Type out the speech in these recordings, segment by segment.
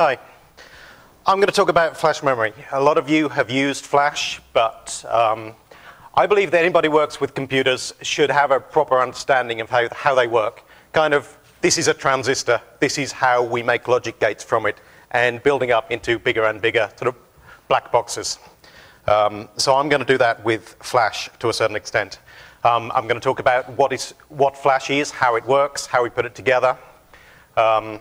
Hi. I'm going to talk about flash memory. A lot of you have used flash, but um, I believe that anybody who works with computers should have a proper understanding of how, how they work. Kind of, this is a transistor, this is how we make logic gates from it, and building up into bigger and bigger sort of black boxes. Um, so I'm going to do that with flash to a certain extent. Um, I'm going to talk about what, is, what flash is, how it works, how we put it together. Um,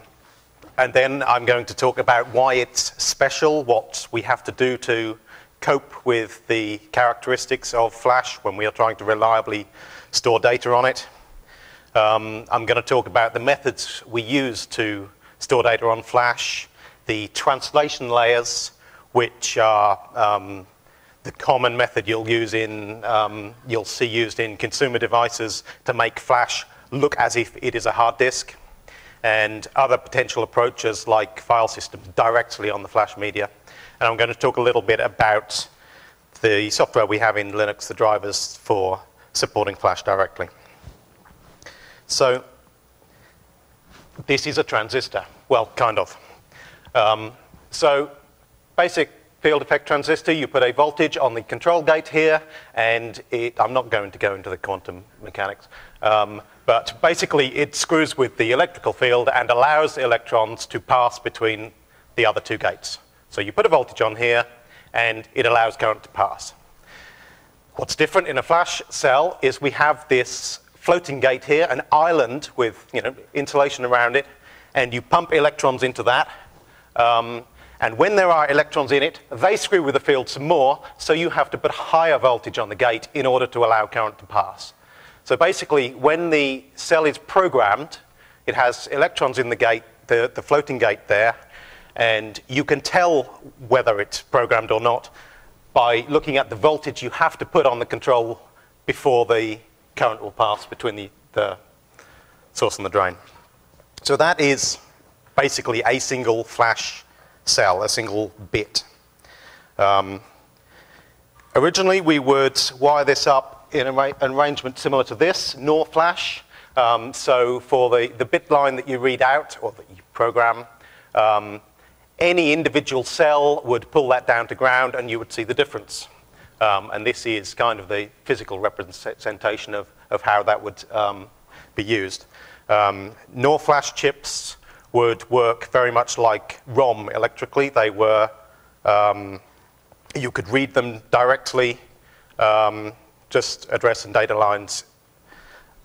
and then I'm going to talk about why it's special, what we have to do to cope with the characteristics of Flash when we are trying to reliably store data on it. Um, I'm going to talk about the methods we use to store data on Flash, the translation layers, which are um, the common method you'll use in, um, you'll see used in consumer devices to make Flash look as if it is a hard disk and other potential approaches like file systems directly on the flash media. And I'm going to talk a little bit about the software we have in Linux, the drivers for supporting flash directly. So this is a transistor. Well, kind of. Um, so basic field effect transistor, you put a voltage on the control gate here, and it, I'm not going to go into the quantum mechanics, um, but basically it screws with the electrical field and allows electrons to pass between the other two gates. So you put a voltage on here, and it allows current to pass. What's different in a flash cell is we have this floating gate here, an island with you know, insulation around it, and you pump electrons into that. Um, and when there are electrons in it, they screw with the field some more, so you have to put higher voltage on the gate in order to allow current to pass. So basically, when the cell is programmed, it has electrons in the gate, the, the floating gate there, and you can tell whether it's programmed or not by looking at the voltage you have to put on the control before the current will pass between the, the source and the drain. So that is basically a single flash cell, a single bit. Um, originally, we would wire this up in an arrangement similar to this, NOR flash. Um, so for the, the bit line that you read out, or that you program, um, any individual cell would pull that down to ground and you would see the difference. Um, and this is kind of the physical representation of, of how that would um, be used. Um, NOR flash chips would work very much like ROM electrically. They were, um, you could read them directly, um, just address and data lines,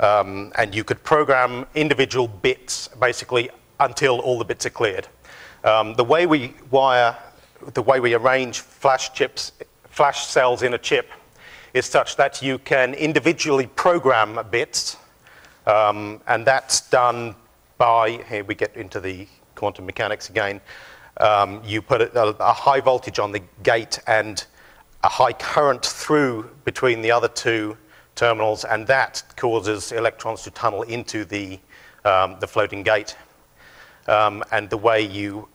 um, and you could program individual bits basically until all the bits are cleared. Um, the way we wire, the way we arrange flash chips, flash cells in a chip is such that you can individually program bits, um, and that's done by, here we get into the quantum mechanics again, um, you put a, a, high voltage on the gate and a high current through between the other two terminals, and that causes electrons to tunnel into the, um, the floating gate. Um, and the way you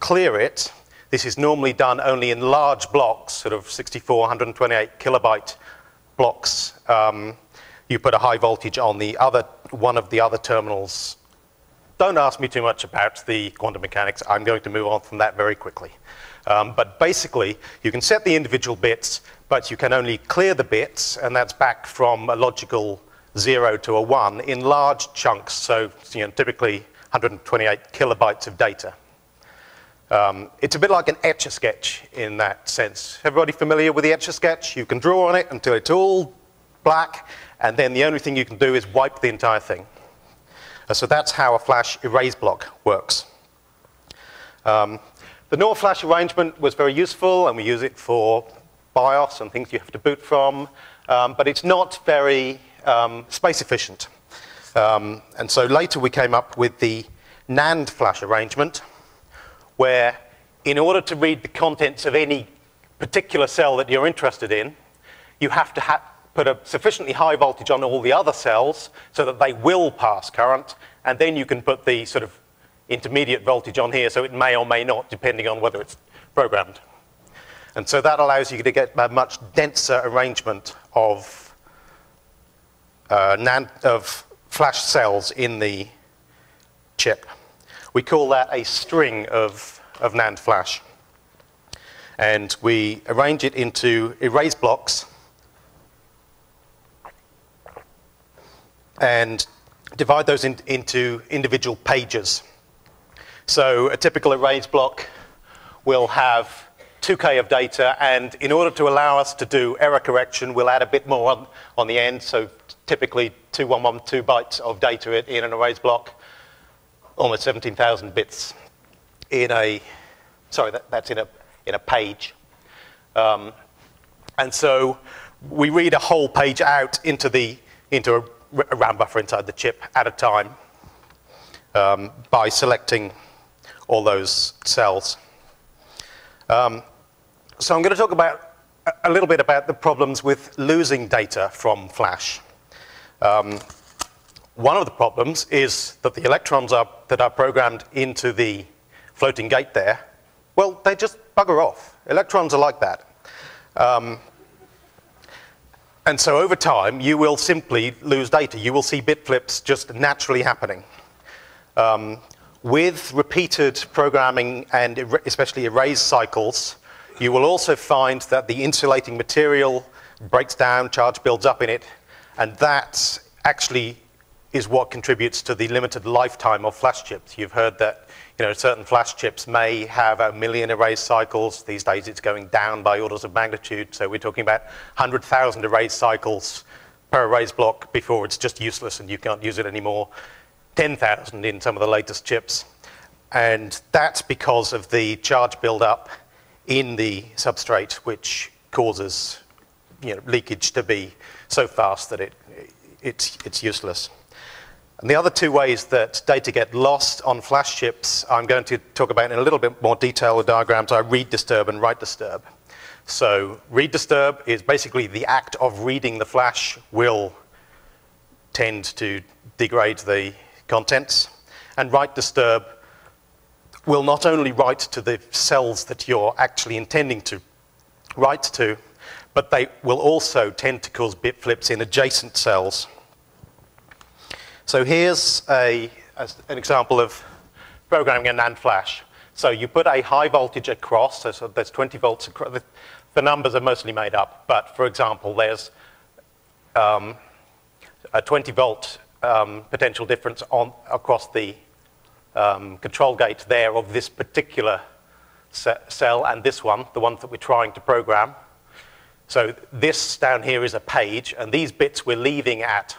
clear it, this is normally done only in large blocks, sort of 64, 128 kilobyte blocks. Um, you put a high voltage on the other, one of the other terminals don't ask me too much about the quantum mechanics. I'm going to move on from that very quickly. Um, but basically, you can set the individual bits, but you can only clear the bits, and that's back from a logical 0 to a 1 in large chunks, so you know, typically 128 kilobytes of data. Um, it's a bit like an Etch-a-Sketch in that sense. Everybody familiar with the Etch-a-Sketch? You can draw on it until it's all black, and then the only thing you can do is wipe the entire thing. Uh, so that's how a flash erase block works. Um, the NOR flash arrangement was very useful, and we use it for BIOS and things you have to boot from, um, but it's not very um, space efficient. Um, and so later we came up with the NAND flash arrangement, where in order to read the contents of any particular cell that you're interested in, you have to ha put a sufficiently high voltage on all the other cells so that they will pass current, and then you can put the sort of intermediate voltage on here so it may or may not, depending on whether it's programmed. And so that allows you to get a much denser arrangement of, uh, of flash cells in the chip. We call that a string of of NAND flash. And we arrange it into erase blocks and divide those in, into individual pages. So a typical erase block will have 2K of data, and in order to allow us to do error correction, we'll add a bit more on, on the end. So typically 2112 bytes of data in an erase block, almost 17,000 bits in a, sorry, that, that's in a, in a page. Um, and so we read a whole page out into, the, into a, RAM buffer inside the chip at a time um, by selecting all those cells. Um, so I'm going to talk about a little bit about the problems with losing data from flash. Um, one of the problems is that the electrons are, that are programmed into the floating gate there, well, they just bugger off. Electrons are like that. Um, and so over time, you will simply lose data. You will see bit flips just naturally happening. Um, with repeated programming and especially erase cycles, you will also find that the insulating material breaks down, charge builds up in it, and that actually is what contributes to the limited lifetime of flash chips. You've heard that you know, certain flash chips may have a million erase cycles. These days it's going down by orders of magnitude. So we're talking about 100,000 erase cycles per erase block before it's just useless and you can't use it anymore. 10,000 in some of the latest chips. And that's because of the charge buildup in the substrate, which causes you know, leakage to be so fast that it, it's, it's useless. And the other two ways that data get lost on flash chips, I'm going to talk about in a little bit more detail with diagrams, are read disturb and write disturb. So read disturb is basically the act of reading the flash will tend to degrade the contents. And write disturb will not only write to the cells that you're actually intending to write to, but they will also tend to cause bit flips in adjacent cells. So here's a, an example of programming a NAND flash. So you put a high voltage across, so there's 20 volts across. The, the numbers are mostly made up, but for example, there's um, a 20 volt um, potential difference on, across the um, control gate there of this particular cell and this one, the one that we're trying to program. So this down here is a page, and these bits we're leaving at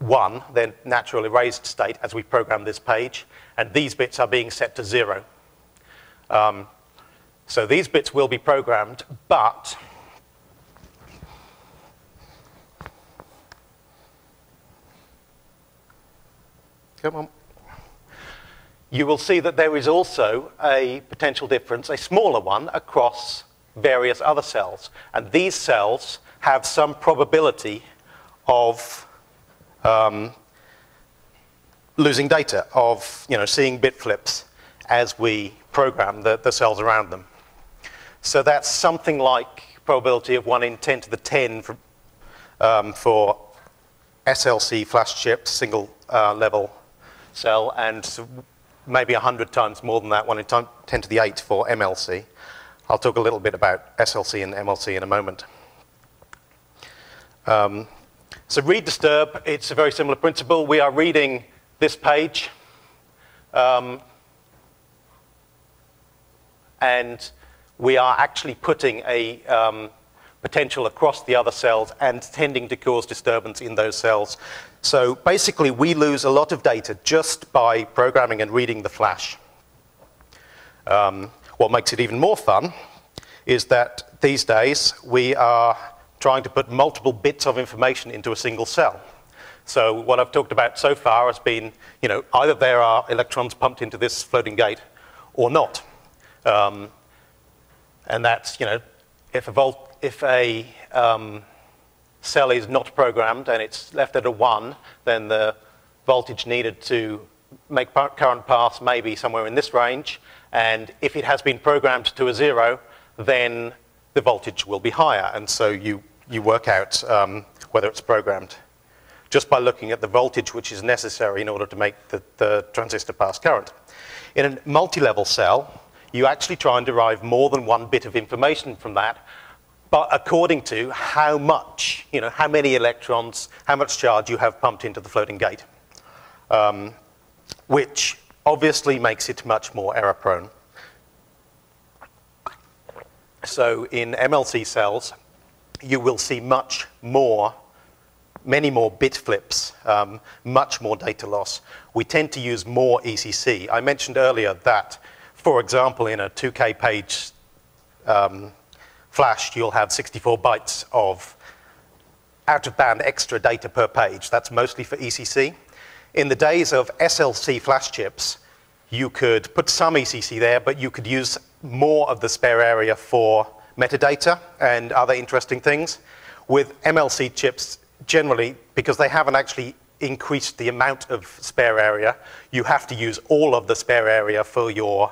1, their natural erased state as we program this page, and these bits are being set to 0. Um, so these bits will be programmed, but come on. You will see that there is also a potential difference, a smaller one, across various other cells. And these cells have some probability of um, losing data, of you know, seeing bit flips as we program the, the cells around them. So that's something like probability of 1 in 10 to the 10 for, um, for SLC flash chips, single uh, level cell, and maybe 100 times more than that, 1 in 10 to the 8 for MLC. I'll talk a little bit about SLC and MLC in a moment. Um, so read disturb, it's a very similar principle. We are reading this page. Um, and we are actually putting a um, potential across the other cells and tending to cause disturbance in those cells. So basically, we lose a lot of data just by programming and reading the flash. Um, what makes it even more fun is that these days we are trying to put multiple bits of information into a single cell. So what I've talked about so far has been, you know, either there are electrons pumped into this floating gate or not. Um, and that's, you know, if a, volt, if a um, cell is not programmed and it's left at a 1, then the voltage needed to make current pass may be somewhere in this range. And if it has been programmed to a 0, then the voltage will be higher. And so you you work out um, whether it's programmed just by looking at the voltage which is necessary in order to make the, the transistor pass current. In a multi-level cell, you actually try and derive more than one bit of information from that, but according to how much, you know, how many electrons, how much charge you have pumped into the floating gate, um, which obviously makes it much more error prone. So in MLC cells, you will see much more, many more bit flips, um, much more data loss. We tend to use more ECC. I mentioned earlier that, for example, in a 2K page um, flash, you'll have 64 bytes of out-of-band extra data per page. That's mostly for ECC. In the days of SLC flash chips, you could put some ECC there, but you could use more of the spare area for metadata and other interesting things. With MLC chips, generally, because they haven't actually increased the amount of spare area, you have to use all of the spare area for your,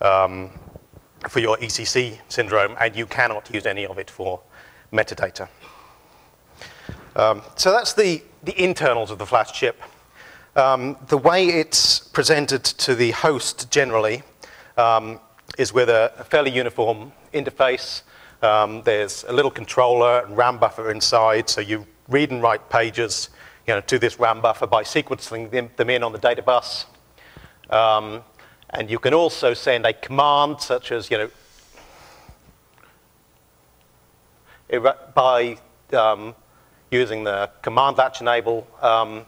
um, for your ECC syndrome, and you cannot use any of it for metadata. Um, so that's the, the internals of the flash chip. Um, the way it's presented to the host generally um, is with a, a fairly uniform interface. Um, there's a little controller and RAM buffer inside, so you read and write pages you know, to this RAM buffer by sequencing them, them in on the data bus. And you can also send a command such as, you know, by um, using the command latch enable um,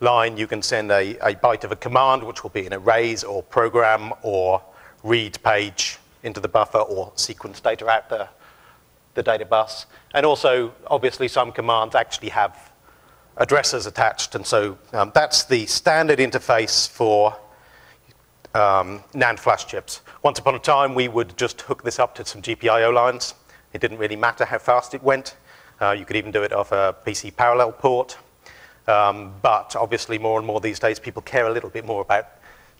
line, you can send a, a byte of a command, which will be an erase or program or read page into the buffer or sequence data out the, the data bus. And also, obviously, some commands actually have addresses attached. And so um, that's the standard interface for um, NAND flash chips. Once upon a time, we would just hook this up to some GPIO lines. It didn't really matter how fast it went. Uh, you could even do it off a PC parallel port. Um, but obviously, more and more these days, people care a little bit more about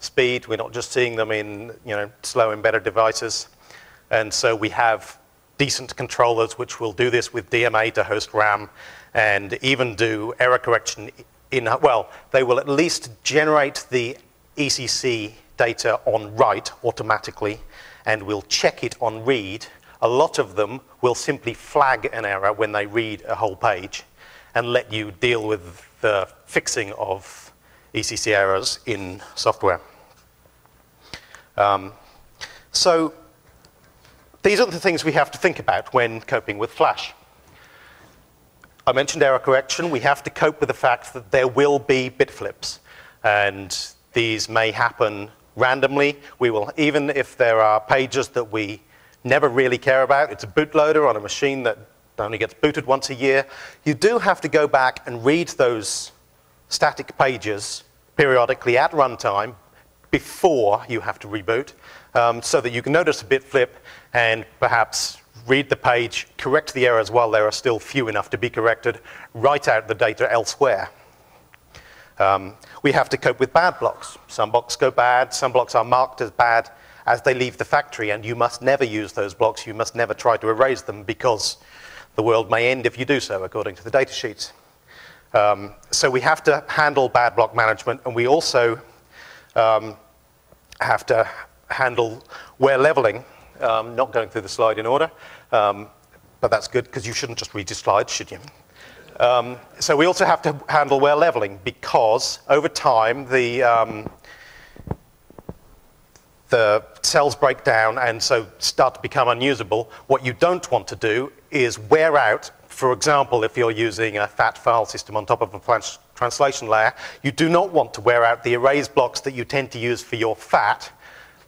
speed. We're not just seeing them in you know, slow embedded devices. And so we have decent controllers which will do this with DMA to host RAM and even do error correction in, well, they will at least generate the ECC data on write automatically and will check it on read. A lot of them will simply flag an error when they read a whole page and let you deal with the fixing of ECC errors in software. Um, so these are the things we have to think about when coping with Flash. I mentioned error correction. We have to cope with the fact that there will be bit flips, and these may happen randomly. We will, even if there are pages that we never really care about, it's a bootloader on a machine that only gets booted once a year, you do have to go back and read those static pages periodically at runtime before you have to reboot um, so that you can notice a bit flip and perhaps read the page, correct the errors while there are still few enough to be corrected, write out the data elsewhere. Um, we have to cope with bad blocks. Some blocks go bad, some blocks are marked as bad as they leave the factory, and you must never use those blocks. You must never try to erase them because the world may end if you do so, according to the data sheets. Um, so we have to handle bad block management, and we also um, have to handle wear leveling. Um, not going through the slide in order, um, but that's good because you shouldn't just read your slides, should you? Um, so we also have to handle wear leveling because over time the um, the cells break down and so start to become unusable. What you don't want to do is wear out for example, if you're using a FAT file system on top of a translation layer, you do not want to wear out the erase blocks that you tend to use for your FAT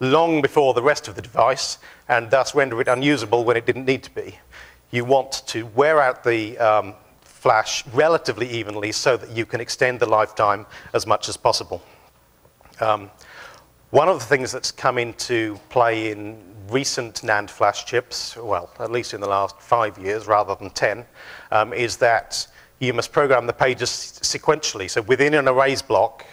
long before the rest of the device, and thus render it unusable when it didn't need to be. You want to wear out the um, flash relatively evenly so that you can extend the lifetime as much as possible. Um, one of the things that's come into play in recent NAND flash chips, well, at least in the last five years rather than 10, um, is that you must program the pages sequentially. So within an erase block,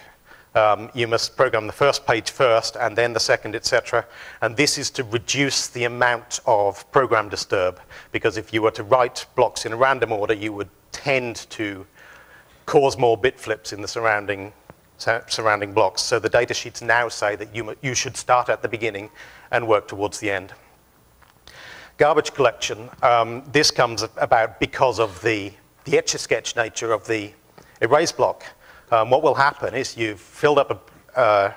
um, you must program the first page first and then the second, etc. And this is to reduce the amount of program disturb, because if you were to write blocks in a random order, you would tend to cause more bit flips in the surrounding surrounding blocks. So the data sheets now say that you, you should start at the beginning and work towards the end. Garbage collection, um, this comes about because of the, the etch-a-sketch nature of the erase block. Um, what will happen is you've filled up a, uh,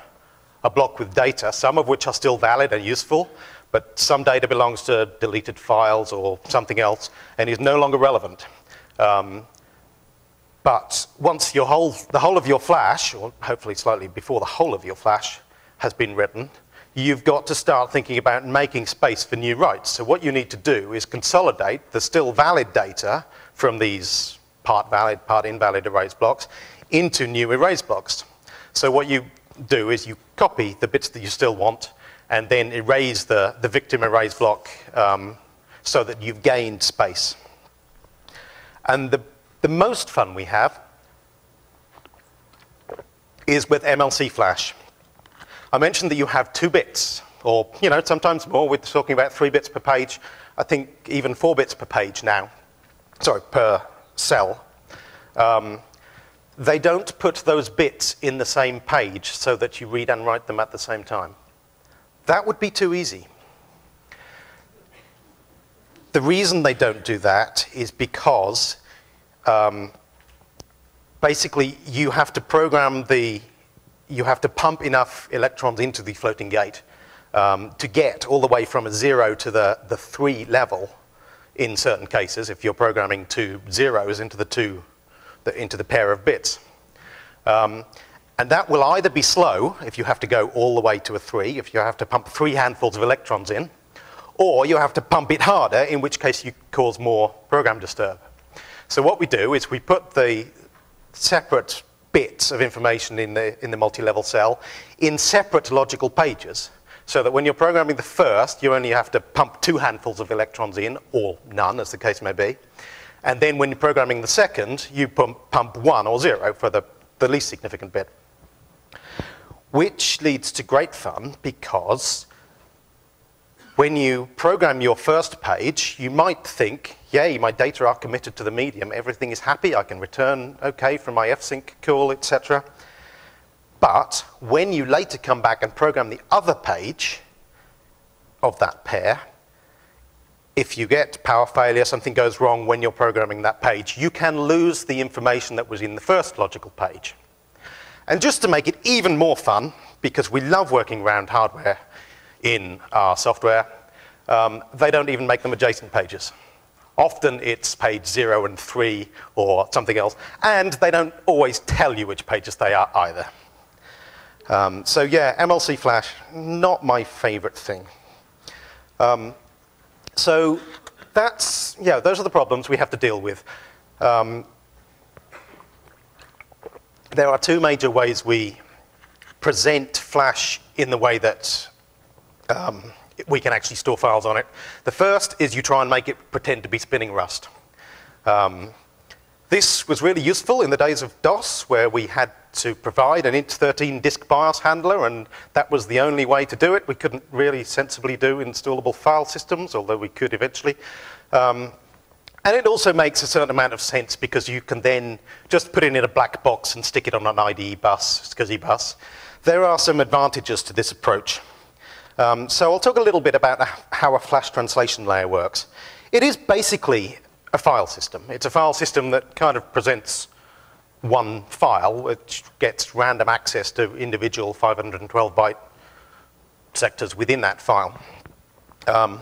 a block with data, some of which are still valid and useful, but some data belongs to deleted files or something else and is no longer relevant. Um, but once whole, the whole of your flash, or hopefully slightly before the whole of your flash has been written, you've got to start thinking about making space for new writes. So what you need to do is consolidate the still valid data from these part valid, part invalid erase blocks into new erase blocks. So what you do is you copy the bits that you still want and then erase the, the victim erase block um, so that you've gained space. And the, the most fun we have is with MLC Flash. I mentioned that you have two bits, or you know, sometimes more. We're talking about three bits per page. I think even four bits per page now. Sorry, per cell. Um, they don't put those bits in the same page so that you read and write them at the same time. That would be too easy. The reason they don't do that is because um, basically you have to program the, you have to pump enough electrons into the floating gate um, to get all the way from a zero to the, the three level in certain cases if you're programming two zeros into the two, the, into the pair of bits. Um, and that will either be slow, if you have to go all the way to a three, if you have to pump three handfuls of electrons in, or you have to pump it harder, in which case you cause more program disturb. So what we do is we put the separate bits of information in the, in the multi-level cell in separate logical pages, so that when you're programming the first, you only have to pump two handfuls of electrons in, or none, as the case may be. And then when you're programming the second, you pump, pump one or zero for the, the least significant bit which leads to great fun because when you program your first page, you might think, yay, my data are committed to the medium, everything is happy, I can return okay from my fsync call, etc. But when you later come back and program the other page of that pair, if you get power failure, something goes wrong when you're programming that page, you can lose the information that was in the first logical page. And just to make it even more fun, because we love working around hardware in our software, um, they don't even make them adjacent pages. Often it's page zero and three or something else, and they don't always tell you which pages they are either. Um, so yeah, MLC Flash, not my favorite thing. Um, so that's, yeah, those are the problems we have to deal with. Um, there are two major ways we present Flash in the way that um, we can actually store files on it. The first is you try and make it pretend to be spinning Rust. Um, this was really useful in the days of DOS, where we had to provide an int13 disk BIOS handler, and that was the only way to do it. We couldn't really sensibly do installable file systems, although we could eventually. Um, and it also makes a certain amount of sense because you can then just put it in a black box and stick it on an IDE bus, SCSI bus. There are some advantages to this approach. Um, so I'll talk a little bit about how a flash translation layer works. It is basically a file system. It's a file system that kind of presents one file, which gets random access to individual 512 byte sectors within that file. Um,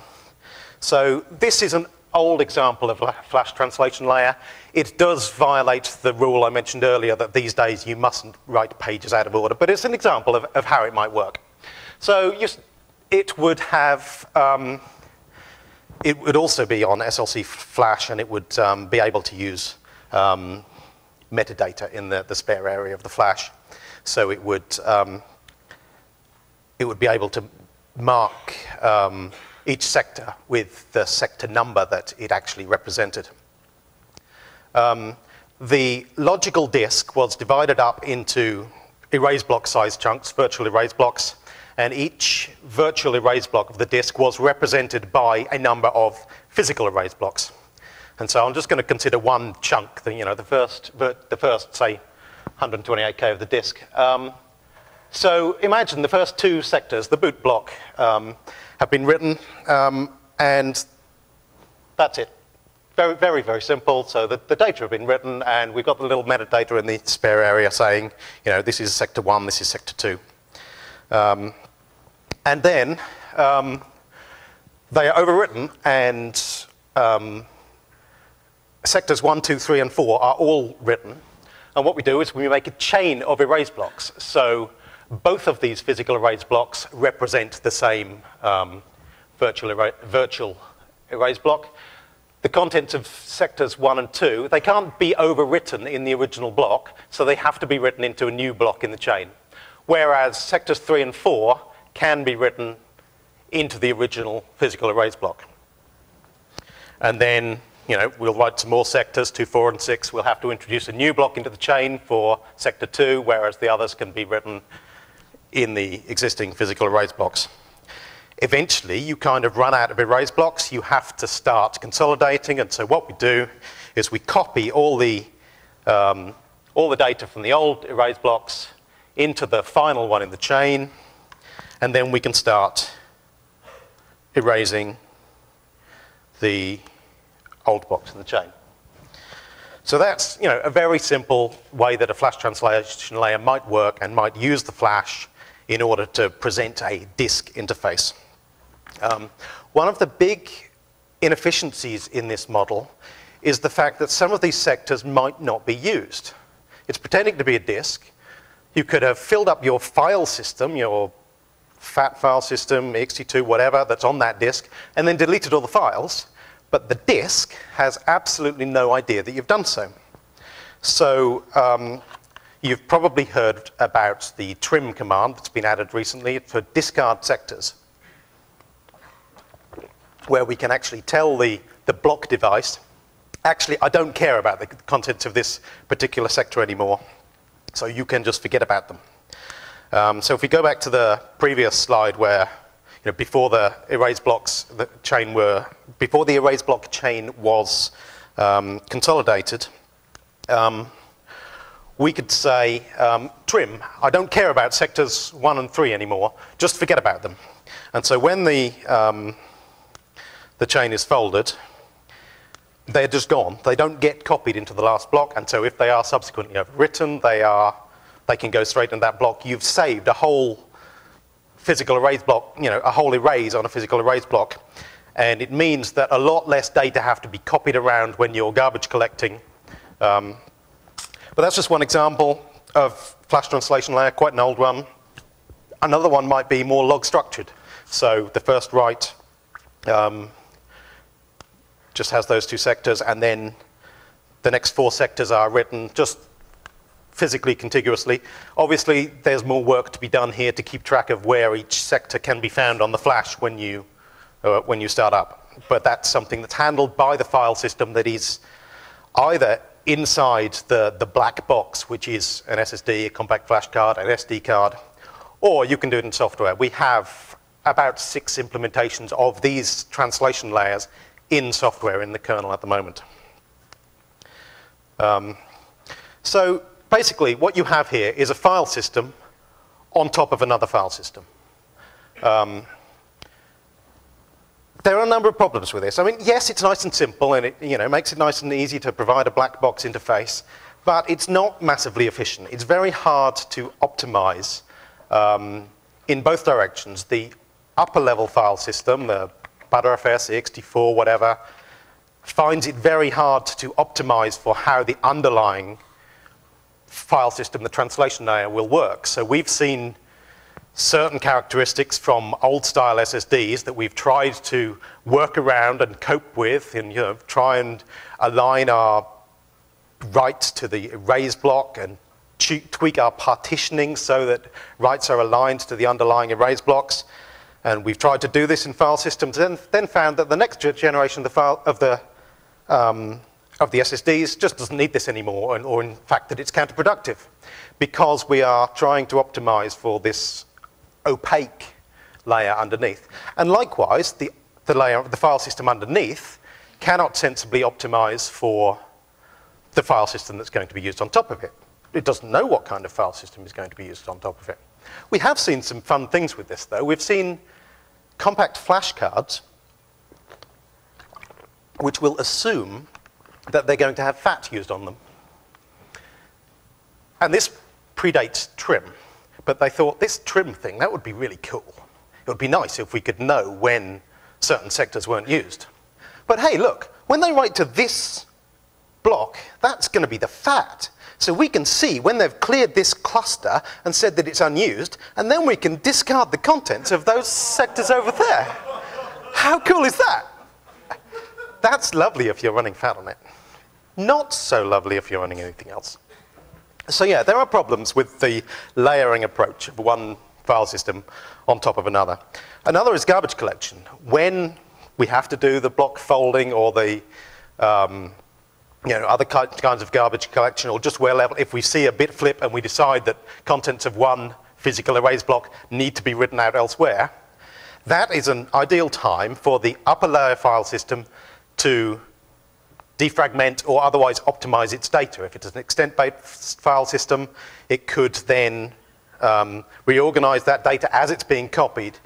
so this is an old example of a flash translation layer. It does violate the rule I mentioned earlier that these days you mustn't write pages out of order, but it's an example of, of how it might work. So you, it would have, um, it would also be on SLC Flash and it would um, be able to use um, metadata in the, the spare area of the flash. So it would, um, it would be able to mark um, each sector with the sector number that it actually represented. Um, the logical disk was divided up into erase block size chunks, virtual erase blocks, and each virtual erase block of the disk was represented by a number of physical erase blocks. And so I'm just going to consider one chunk, the, you know, the first, the first, say, 128K of the disk. Um, so imagine the first two sectors, the boot block, um, have been written, um, and that's it. Very, very, very simple. So the, the data have been written, and we've got the little metadata in the spare area saying, you know, this is sector one, this is sector two. And then um, they are overwritten, and um, sectors one, two, three, and four are all written. And what we do is we make a chain of erase blocks. So both of these physical erase blocks represent the same um, virtual, era virtual erase block. The contents of sectors one and two, they can't be overwritten in the original block, so they have to be written into a new block in the chain. Whereas sectors three and four can be written into the original physical erase block. And then, you know, we'll write some more sectors, two, four, and six. We'll have to introduce a new block into the chain for sector two, whereas the others can be written in the existing physical erase blocks. Eventually, you kind of run out of erase blocks. You have to start consolidating. And so what we do is we copy all the, um, all the data from the old erase blocks into the final one in the chain. And then we can start erasing the old box in the chain. So that's you know, a very simple way that a flash translation layer might work and might use the flash in order to present a disk interface. Um, one of the big inefficiencies in this model is the fact that some of these sectors might not be used. It's pretending to be a disk. You could have filled up your file system, your FAT file system, ext2, whatever, that's on that disk, and then deleted all the files, but the disk has absolutely no idea that you've done so. So um, You've probably heard about the trim command that's been added recently for discard sectors, where we can actually tell the, the block device, actually, I don't care about the contents of this particular sector anymore, so you can just forget about them. Um, so if we go back to the previous slide where you know, before the erase blocks the chain were, before the erase block chain was um, consolidated, um, we could say, um, trim, I don't care about sectors one and three anymore, just forget about them. And so when the, um, the chain is folded, they're just gone. They don't get copied into the last block, and so if they are subsequently overwritten, they, are, they can go straight into that block. You've saved a whole physical erase block, you know, a whole erase on a physical erase block. And it means that a lot less data have to be copied around when you're garbage collecting. Um, but that's just one example of flash translation layer, quite an old one. Another one might be more log structured. So the first write um, just has those two sectors, and then the next four sectors are written just physically contiguously. Obviously, there's more work to be done here to keep track of where each sector can be found on the flash when you, uh, when you start up. But that's something that's handled by the file system that is either inside the, the black box, which is an SSD, a compact flash card, an SD card, or you can do it in software. We have about six implementations of these translation layers in software in the kernel at the moment. Um, so basically, what you have here is a file system on top of another file system. Um, there are a number of problems with this. I mean, yes, it's nice and simple, and it you know, makes it nice and easy to provide a black box interface, but it's not massively efficient. It's very hard to optimize um, in both directions. The upper level file system, the Btrfs, ext4, whatever, finds it very hard to optimize for how the underlying file system, the translation layer, will work. So we've seen certain characteristics from old style SSDs that we've tried to work around and cope with and you know, try and align our writes to the erase block and tweak our partitioning so that writes are aligned to the underlying erase blocks. And we've tried to do this in file systems and then found that the next generation of the, file, of the, um, of the SSDs just doesn't need this anymore, or in fact that it's counterproductive because we are trying to optimize for this opaque layer underneath. And likewise, the, the, layer, the file system underneath cannot sensibly optimize for the file system that's going to be used on top of it. it doesn't know what kind of file system is going to be used on top of it. We have seen some fun things with this, though. We've seen compact flash cards which will assume that they're going to have fat used on them. And this predates trim, but they thought this trim thing, that would be really cool. It would be nice if we could know when certain sectors weren't used. But hey, look, when they write to this block, that's going to be the fat. So we can see when they've cleared this cluster and said that it's unused, and then we can discard the contents of those sectors over there. How cool is that? That's lovely if you're running fat on it. Not so lovely if you're running anything else. So yeah, there are problems with the layering approach of one file system on top of another. Another is garbage collection. When we have to do the block folding or the um, you know, other kinds of garbage collection or just wear level, if we see a bit flip and we decide that contents of one physical erase block need to be written out elsewhere, that is an ideal time for the upper layer file system to defragment or otherwise optimize its data. If it's an extent-based file system, it could then um, reorganize that data as it's being copied.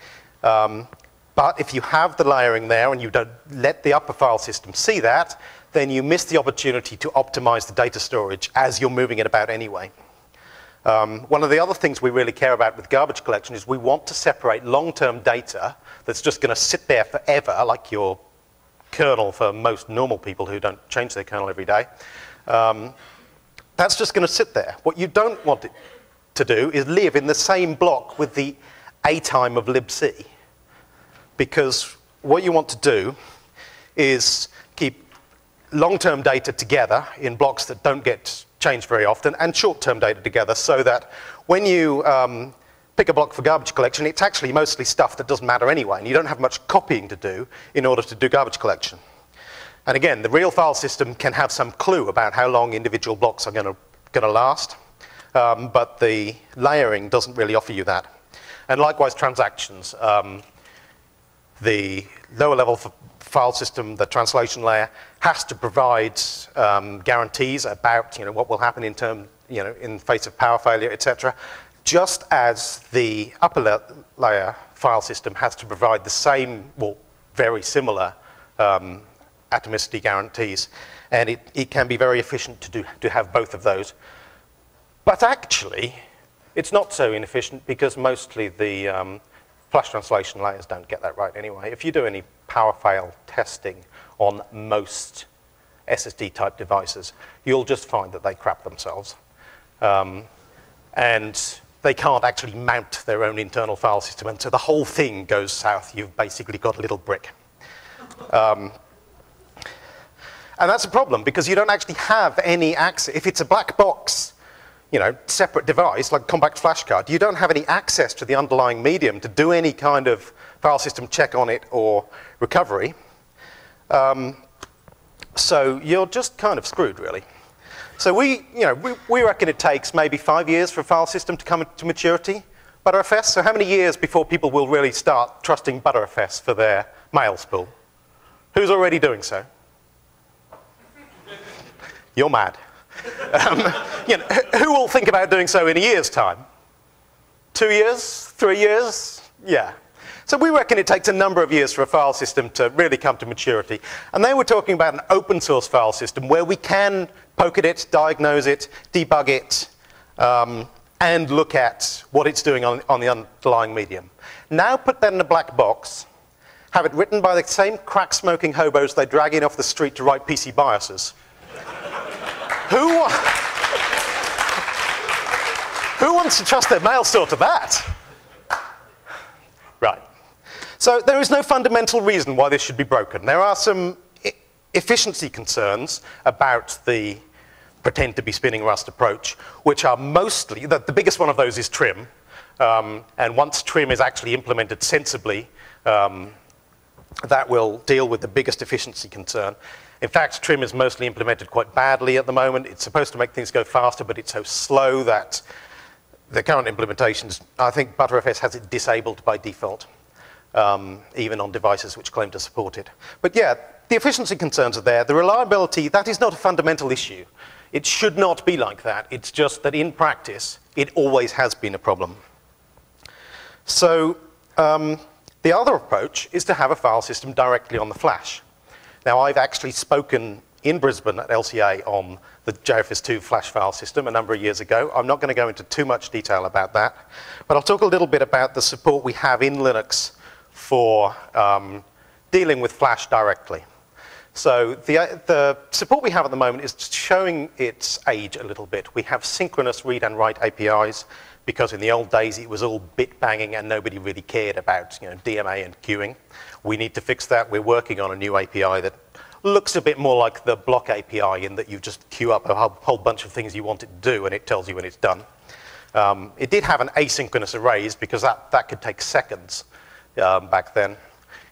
Um, but if you have the layering there and you don't let the upper file system see that, then you miss the opportunity to optimize the data storage as you're moving it about anyway. Um, one of the other things we really care about with garbage collection is we want to separate long-term data that's just going to sit there forever, like your kernel for most normal people who don't change their kernel every day. Um, that's just going to sit there. What you don't want it to do is live in the same block with the atime of libc. Because what you want to do is keep long-term data together in blocks that don't get changed very often and short-term data together so that when you um, pick a block for garbage collection, it's actually mostly stuff that doesn't matter anyway, and you don't have much copying to do in order to do garbage collection. And again, the real file system can have some clue about how long individual blocks are going to last, um, but the layering doesn't really offer you that. And likewise, transactions. Um, the lower level file system, the translation layer, has to provide um, guarantees about you know, what will happen in term, you know, in face of power failure, etc just as the upper layer file system has to provide the same, well, very similar um, atomicity guarantees. And it, it can be very efficient to, do, to have both of those. But actually, it's not so inefficient because mostly the um, flash translation layers don't get that right anyway. If you do any power fail testing on most SSD type devices, you'll just find that they crap themselves. Um, and they can't actually mount their own internal file system, and so the whole thing goes south. You've basically got a little brick. Um, and that's a problem because you don't actually have any access. If it's a black box, you know, separate device like compact flash card, you don't have any access to the underlying medium to do any kind of file system check on it or recovery. Um, so you're just kind of screwed, really. So we, you know, we, we reckon it takes maybe five years for a file system to come to maturity. Btrfs, so how many years before people will really start trusting Btrfs for their mail spool? Who's already doing so? You're mad. Um, you know, who will think about doing so in a year's time? Two years? Three years? Yeah. So we reckon it takes a number of years for a file system to really come to maturity. And they were talking about an open source file system where we can poke at it, diagnose it, debug it, um, and look at what it's doing on, on the underlying medium. Now put that in a black box, have it written by the same crack-smoking hobos they drag in off the street to write PC BIOSes. who, who wants to trust their mail store to that? Right. So there is no fundamental reason why this should be broken. There are some efficiency concerns about the pretend to be spinning Rust approach, which are mostly, the, the biggest one of those is trim. Um, and once trim is actually implemented sensibly, um, that will deal with the biggest efficiency concern. In fact, trim is mostly implemented quite badly at the moment. It's supposed to make things go faster, but it's so slow that the current implementations, I think Btrfs has it disabled by default, um, even on devices which claim to support it. But yeah, the efficiency concerns are there. The reliability, that is not a fundamental issue. It should not be like that. It's just that in practice, it always has been a problem. So um, the other approach is to have a file system directly on the flash. Now, I've actually spoken in Brisbane at LCA on the JFFS2 flash file system a number of years ago. I'm not going to go into too much detail about that, but I'll talk a little bit about the support we have in Linux for um, dealing with flash directly. So the, the support we have at the moment is showing its age a little bit. We have synchronous read and write APIs because in the old days it was all bit banging and nobody really cared about you know, DMA and queuing. We need to fix that. We're working on a new API that looks a bit more like the block API in that you just queue up a whole bunch of things you want it to do and it tells you when it's done. Um, it did have an asynchronous erase because that, that could take seconds um, back then.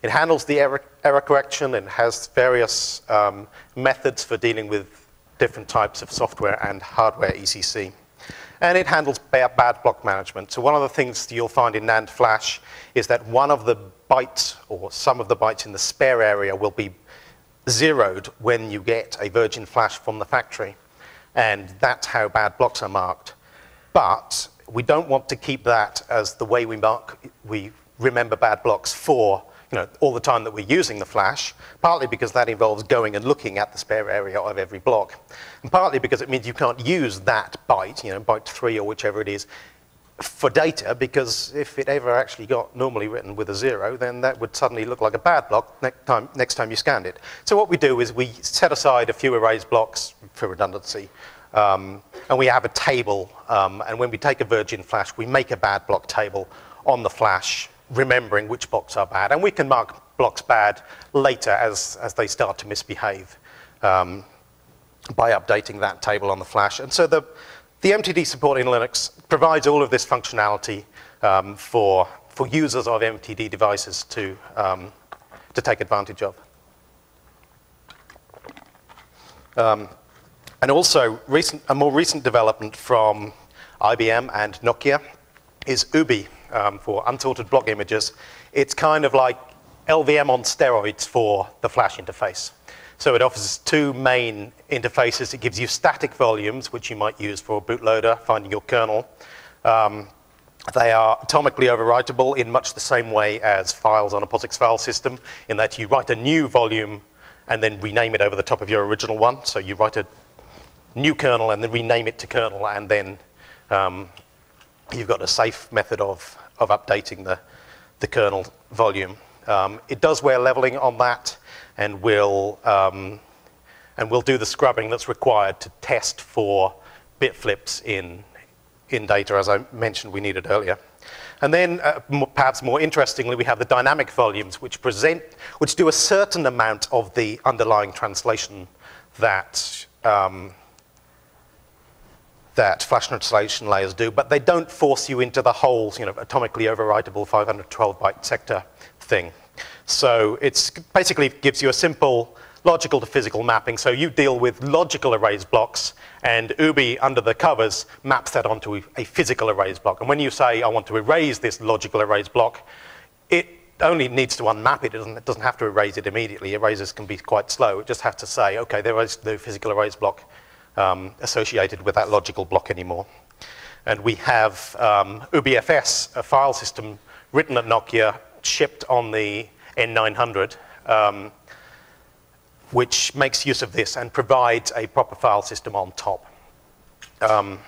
It handles the error, error correction and has various um, methods for dealing with different types of software and hardware ECC. And it handles bad block management. So one of the things you'll find in NAND flash is that one of the bytes or some of the bytes in the spare area will be zeroed when you get a virgin flash from the factory. And that's how bad blocks are marked. But we don't want to keep that as the way we mark, we remember bad blocks for you know, all the time that we're using the flash, partly because that involves going and looking at the spare area of every block, and partly because it means you can't use that byte, you know, byte three or whichever it is, for data, because if it ever actually got normally written with a zero, then that would suddenly look like a bad block next time, next time you scanned it. So what we do is we set aside a few erased blocks for redundancy, um, and we have a table, um, and when we take a virgin flash, we make a bad block table on the flash, remembering which blocks are bad, and we can mark blocks bad later as, as they start to misbehave um, by updating that table on the flash. And so the, the MTD support in Linux provides all of this functionality um, for, for users of MTD devices to, um, to take advantage of. Um, and also, recent, a more recent development from IBM and Nokia is UBI um, for unsorted block images. It's kind of like LVM on steroids for the Flash interface. So it offers two main interfaces. It gives you static volumes, which you might use for a bootloader, finding your kernel. Um, they are atomically overwritable in much the same way as files on a POSIX file system, in that you write a new volume and then rename it over the top of your original one. So you write a new kernel and then rename it to kernel, and then um, you've got a safe method of, of updating the, the kernel volume. Um, it does wear leveling on that and will, um, and will do the scrubbing that's required to test for bit flips in, in data, as I mentioned we needed earlier. And then, uh, perhaps more interestingly, we have the dynamic volumes, which present, which do a certain amount of the underlying translation that um, that flash translation layers do, but they don't force you into the whole, you know, atomically overwritable 512 byte sector thing. So it basically gives you a simple logical to physical mapping. So you deal with logical erase blocks, and UBI under the covers maps that onto a physical erase block. And when you say, I want to erase this logical erase block, it only needs to unmap it. It doesn't, have to erase it immediately. Erasers can be quite slow. It just has to say, okay, there is no physical erase block um, associated with that logical block anymore. And we have um, UBIFS, a file system written at Nokia, shipped on the N900, um, which makes use of this and provides a proper file system on top. Um,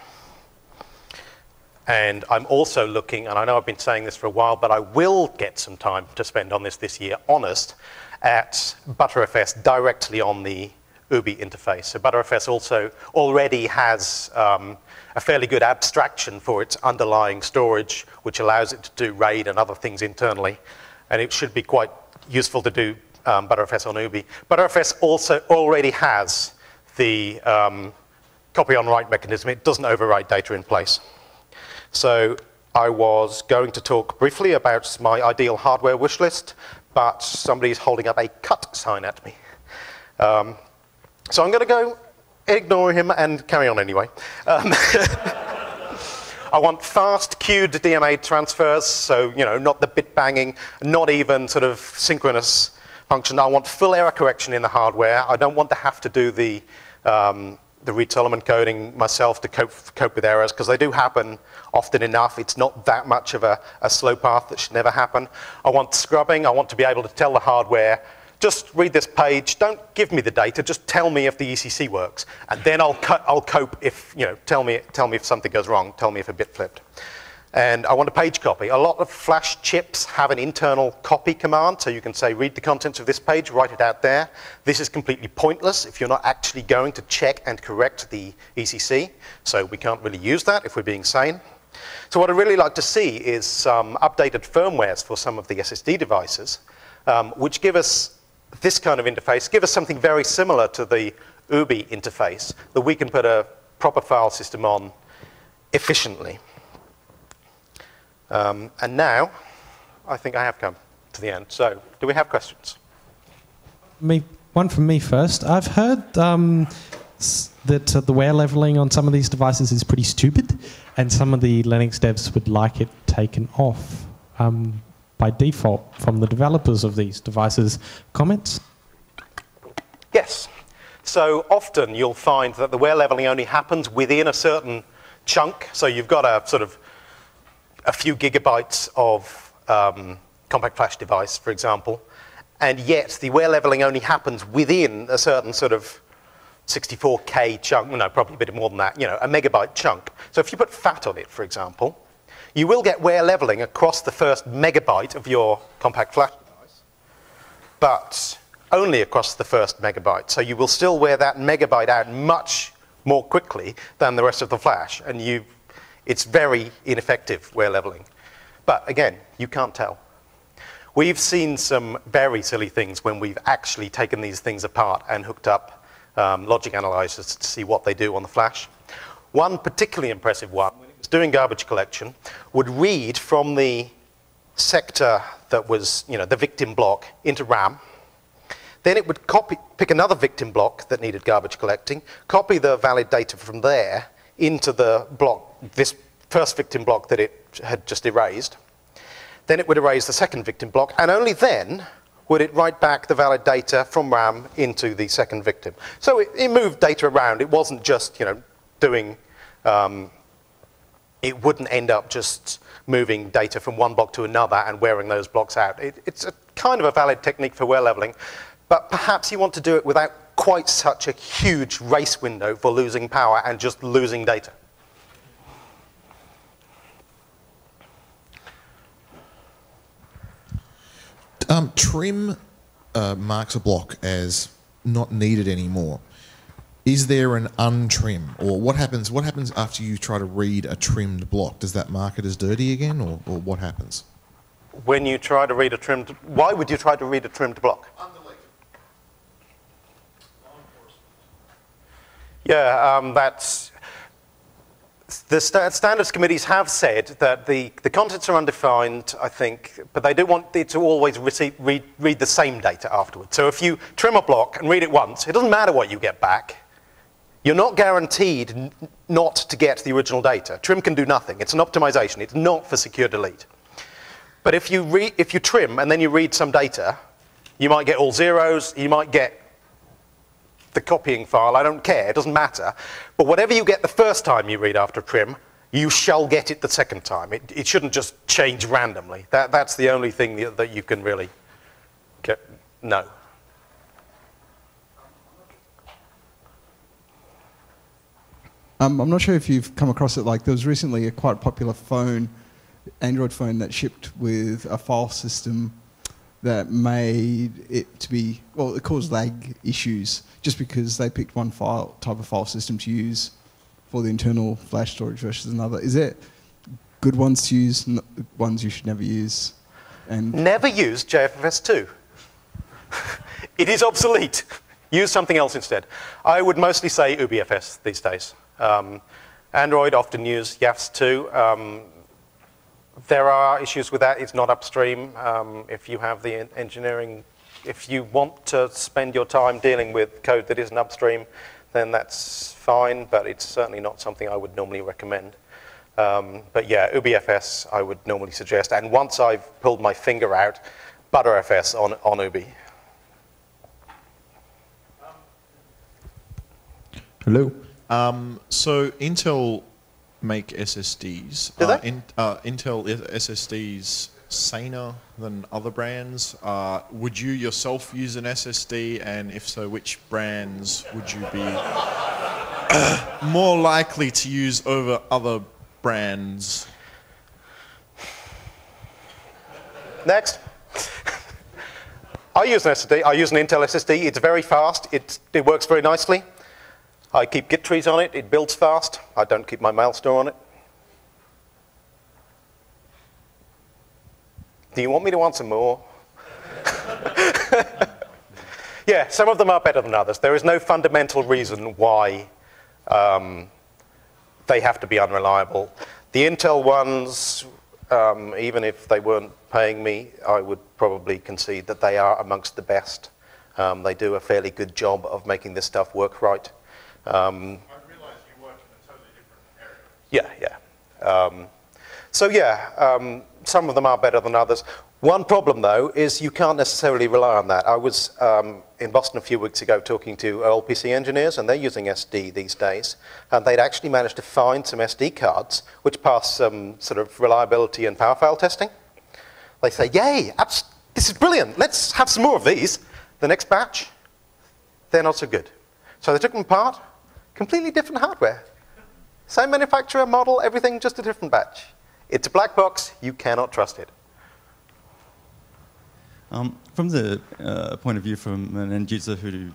and I'm also looking, and I know I've been saying this for a while, but I will get some time to spend on this this year, honest, at Btrfs directly on the UBI interface. So Btrfs also already has um, a fairly good abstraction for its underlying storage, which allows it to do RAID and other things internally. And it should be quite useful to do um, Btrfs on UBI. Btrfs also already has the um, copy on write mechanism. It doesn't overwrite data in place. So I was going to talk briefly about my ideal hardware wish list, but somebody's holding up a cut sign at me. Um, so I'm going to go ignore him and carry on anyway. Um, I want fast queued DMA transfers, so you know, not the bit banging, not even sort of synchronous function. I want full error correction in the hardware. I don't want to have to do the, um, the Reed-Solomon coding myself to cope, cope with errors because they do happen often enough. It's not that much of a, a slow path that should never happen. I want scrubbing. I want to be able to tell the hardware, just read this page. Don't give me the data. Just tell me if the ECC works, and then I'll, I'll cope if you know. Tell me, tell me if something goes wrong. Tell me if a bit flipped. And I want a page copy. A lot of flash chips have an internal copy command, so you can say, read the contents of this page, write it out there. This is completely pointless if you're not actually going to check and correct the ECC, so we can't really use that if we're being sane. So what I'd really like to see is some updated firmwares for some of the SSD devices, um, which give us this kind of interface, give us something very similar to the UBI interface that we can put a proper file system on efficiently. Um, and now, I think I have come to the end. So, do we have questions? Me, one from me first. I've heard um, that uh, the wear leveling on some of these devices is pretty stupid, and some of the Linux devs would like it taken off um, by default from the developers of these devices. Comments? Yes. So often you'll find that the wear leveling only happens within a certain chunk. So you've got a sort of a few gigabytes of um, compact flash device, for example, and yet the wear leveling only happens within a certain sort of 64K chunk, no, probably a bit more than that, you know, a megabyte chunk. So if you put fat on it, for example, you will get wear leveling across the first megabyte of your compact flash device, but only across the first megabyte. So you will still wear that megabyte out much more quickly than the rest of the flash, and you it's very ineffective wear leveling. But again, you can't tell. We've seen some very silly things when we've actually taken these things apart and hooked up um, logic analyzers to see what they do on the flash. One particularly impressive one, doing garbage collection, would read from the sector that was, you know, the victim block into RAM. Then it would copy, pick another victim block that needed garbage collecting, copy the valid data from there into the block this first victim block that it had just erased. Then it would erase the second victim block, and only then would it write back the valid data from RAM into the second victim. So it, it moved data around. It wasn't just, you know, doing, um, it wouldn't end up just moving data from one block to another and wearing those blocks out. It, it's a kind of a valid technique for wear leveling, but perhaps you want to do it without quite such a huge race window for losing power and just losing data. Um, trim uh, marks a block as not needed anymore. Is there an untrim, or what happens? What happens after you try to read a trimmed block? Does that mark it as dirty again, or, or what happens? When you try to read a trimmed, why would you try to read a trimmed block? Yeah, um, that's the st standards committees have said that the, the contents are undefined, I think, but they do want to always receive, read, read the same data afterwards. So if you trim a block and read it once, it doesn't matter what you get back. You're not guaranteed not to get the original data. Trim can do nothing. It's an optimization. It's not for secure delete. But if you, if you trim and then you read some data, you might get all zeros, you might get the copying file, I don't care, it doesn't matter. But whatever you get the first time you read after trim, you shall get it the second time. It, it shouldn't just change randomly. That, that's the only thing that, that you can really get, know. Um, I'm not sure if you've come across it. Like there was recently a quite popular phone, Android phone that shipped with a file system that made it to be well, it caused lag issues just because they picked one file type of file system to use for the internal flash storage versus another. Is it good ones to use, ones you should never use? And never use JFFS2. it is obsolete. use something else instead. I would mostly say UBIFS these days. Um, Android often use YAFFS2. Um, there are issues with that. It's not upstream. Um, if you have the engineering if you want to spend your time dealing with code that isn't upstream, then that's fine, but it's certainly not something I would normally recommend. Um, but yeah, UBIFS I would normally suggest. And once I've pulled my finger out, Btrfs on, on UBI. Hello. Um, so Intel make SSDs. Do uh, they? in, uh, Intel SSDs saner than other brands. Uh, would you yourself use an SSD, and if so, which brands would you be more likely to use over other brands? Next. I use an SSD. I use an Intel SSD. It's very fast. It, it works very nicely. I keep Git trees on it. It builds fast. I don't keep my mail store on it. Do you want me to answer more? yeah, some of them are better than others. There is no fundamental reason why um, they have to be unreliable. The Intel ones, um, even if they weren't paying me, I would probably concede that they are amongst the best. Um, they do a fairly good job of making this stuff work right. Um, I realise you work in a totally different area. yeah, yeah. Um, so yeah, um, some of them are better than others. One problem though is you can't necessarily rely on that. I was um, in Boston a few weeks ago talking to LPC engineers and they're using SD these days and they'd actually managed to find some SD cards which pass some sort of reliability and power fail testing. They say, yay, this is brilliant, let's have some more of these. The next batch, they're not so good. So they took them apart, completely different hardware. Same manufacturer, model, everything, just a different batch. It's a black box, you cannot trust it. Um, from the uh, point of view from an end user who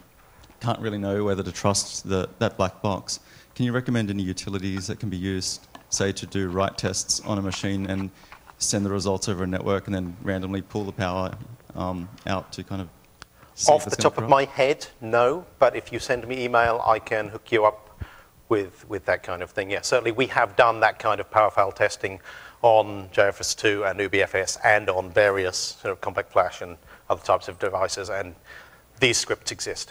can't really know whether to trust the, that black box, can you recommend any utilities that can be used, say, to do write tests on a machine and send the results over a network and then randomly pull the power um, out to kind of see Off the top of my head, no, but if you send me email, I can hook you up with, with that kind of thing. Yeah, certainly we have done that kind of power fail testing on JFFS2 and UBIFS and on various sort of compact flash and other types of devices, and these scripts exist.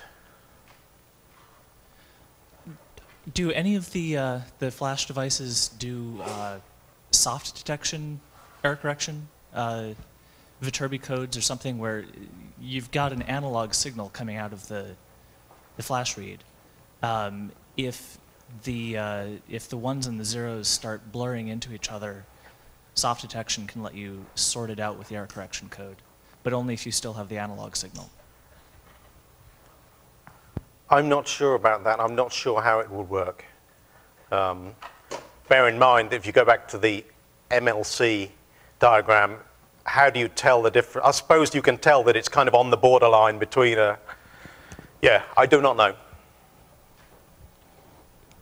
Do any of the uh, the flash devices do uh, soft detection, error correction, uh, Viterbi codes, or something where you've got an analog signal coming out of the the flash read? Um, if the uh, if the ones and the zeros start blurring into each other, soft detection can let you sort it out with the error correction code, but only if you still have the analog signal. I'm not sure about that. I'm not sure how it would work. Um, bear in mind, that if you go back to the MLC diagram, how do you tell the difference? I suppose you can tell that it's kind of on the borderline between a. Yeah, I do not know.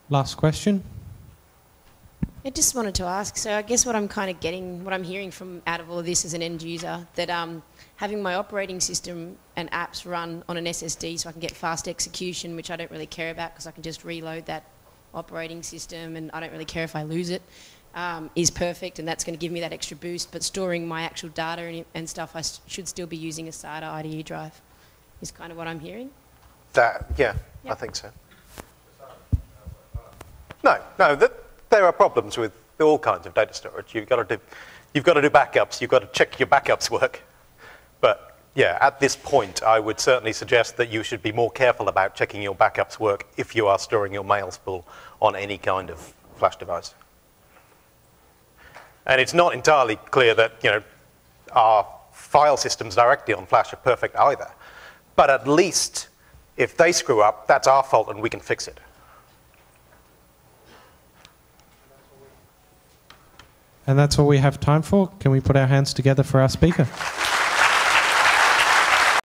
Last question. I just wanted to ask. So I guess what I'm kind of getting, what I'm hearing from out of all of this as an end user, that um, having my operating system and apps run on an SSD, so I can get fast execution, which I don't really care about because I can just reload that operating system, and I don't really care if I lose it, um, is perfect, and that's going to give me that extra boost. But storing my actual data and, and stuff, I should still be using a SATA IDE drive. Is kind of what I'm hearing. That, yeah, I think so. No, no, that, there are problems with all kinds of data storage. You've got to do, you've got to do backups. You've got to check your backups work. But yeah, at this point, I would certainly suggest that you should be more careful about checking your backups work if you are storing your mail spool on any kind of flash device. And it's not entirely clear that you know our file systems directly on flash are perfect either. But at least if they screw up, that's our fault and we can fix it. And that's all we have time for. Can we put our hands together for our speaker?